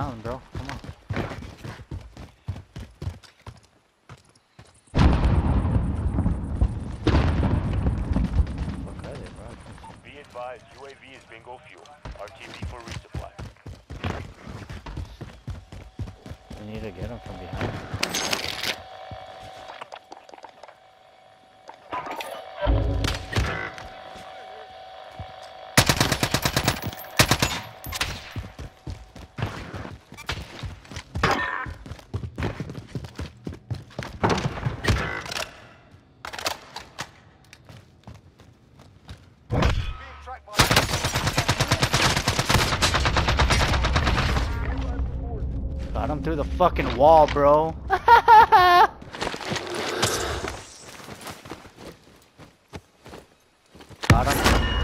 mountain, bro. Come on. Fuck they, bro? Be advised, UAV is bingo fuel. RTB for resupply. We need to get them from behind. Got him through the fucking wall, bro. Got him.